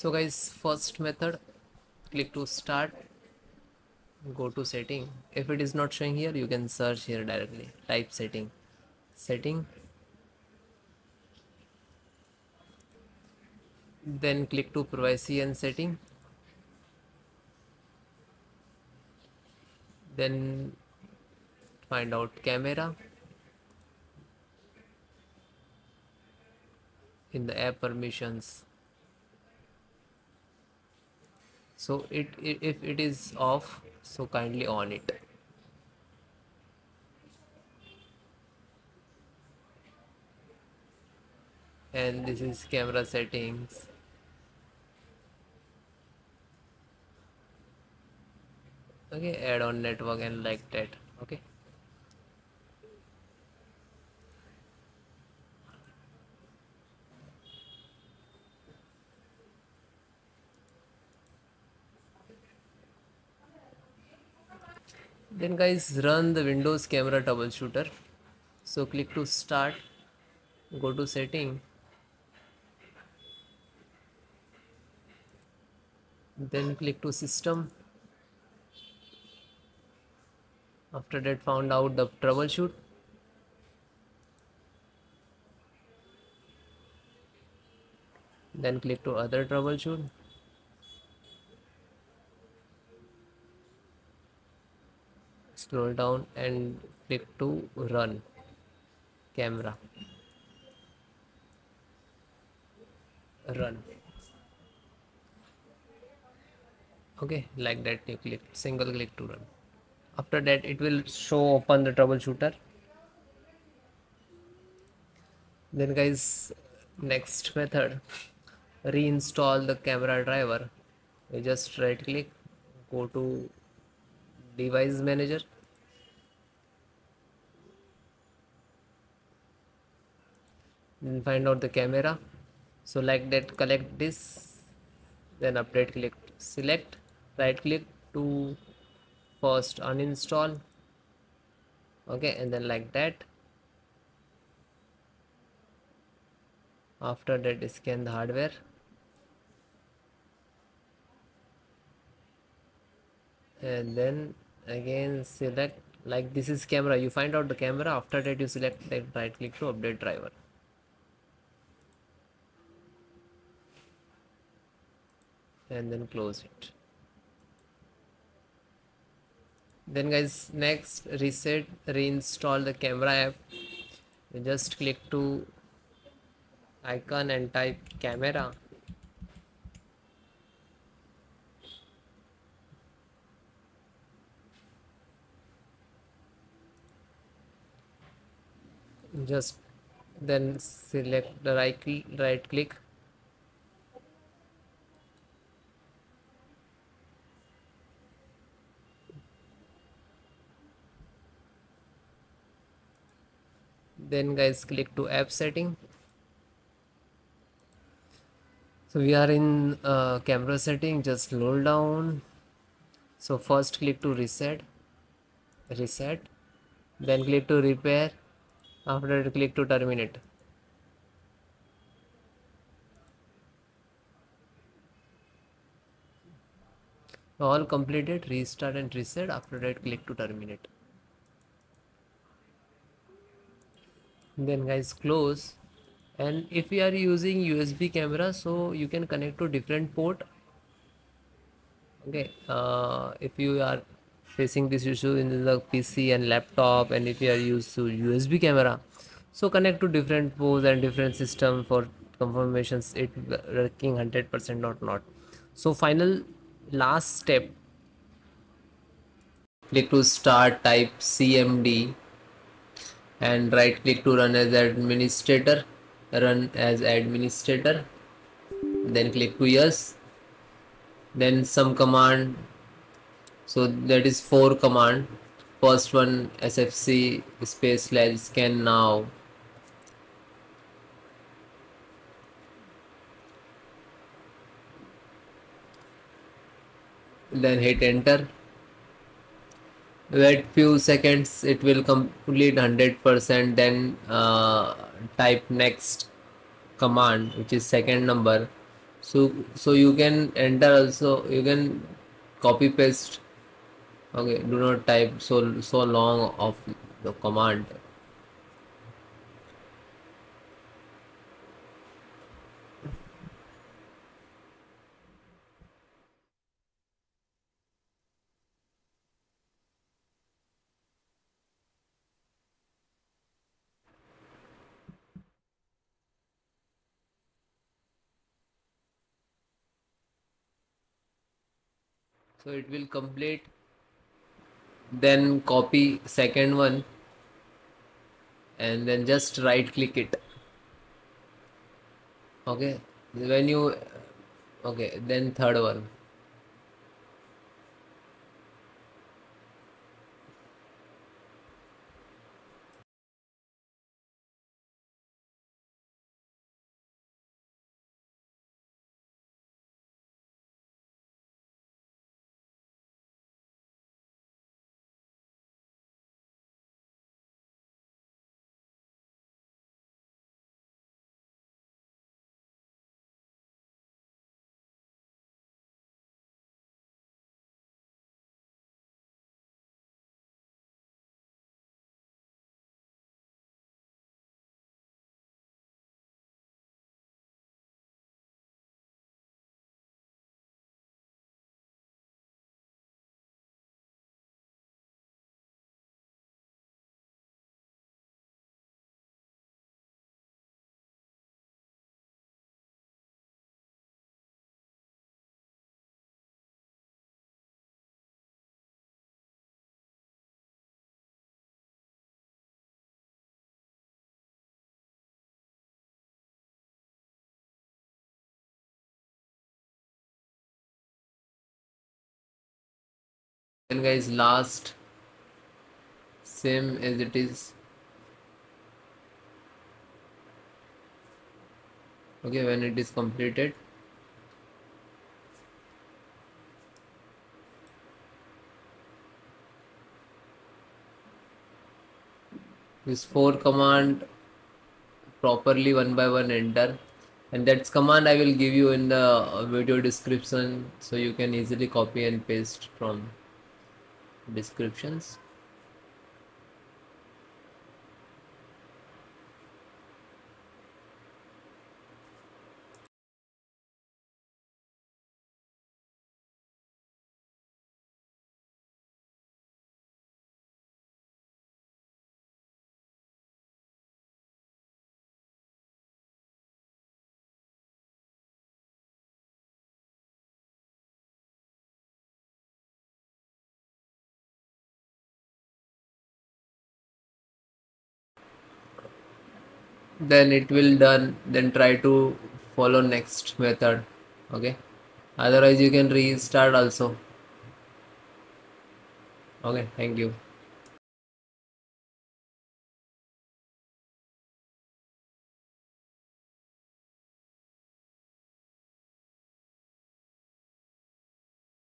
so guys first method click to start go to setting. If it is not showing here you can search here directly. Type setting. Setting. Then click to privacy and setting. Then find out camera. In the app permissions so it, it if it is off so kindly on it. And this is camera settings. Okay add on network and like that. Okay then guys run the windows camera troubleshooter. So click to start. Go to setting. Then click to system. After that found out the troubleshoot. Then click to other troubleshoot scroll down and click to run camera. Run. Okay like that you click single click to run. After that it will show open the troubleshooter. Then guys next method reinstall the camera driver. You just right click go to device manager? Then find out the camera. So like that collect this. Then update click select. Right click to first uninstall. Okay and then like that. After that scan the hardware and then again select like this is camera. You find out the camera. After that you select the right click to update driver. And then close it. Then guys next reset reinstall the camera app. You just click to icon and type camera just then select the right right click. Then guys click to app setting. So we are in uh, camera setting just scroll down. So first click to reset reset. Then click to repair after that click to terminate. All completed restart and reset. After that click to terminate. Then guys close. And if we are using usb camera so you can connect to different port. Okay uh, if you are facing this issue in the pc and laptop and if you are used to usb camera. So connect to different ports and different system for confirmations it working 100% or not. So final last step. Click to start type cmd and right click to run as administrator run as administrator. Then click to yes. Then some command so that is four command. First one sfc space slash scan now. Then hit enter. Wait few seconds it will complete 100% then uh, type next command which is second number. So so you can enter also you can copy paste okay do not type so so long of the command. So it will complete then copy second one and then just right click it. Okay? When you okay then third one then guys last same as it is. Okay when it is completed. This four command properly one by one enter. And that's command I will give you in the video description so you can easily copy and paste from descriptions then it will done then try to follow next method okay? Otherwise you can restart also. Okay thank you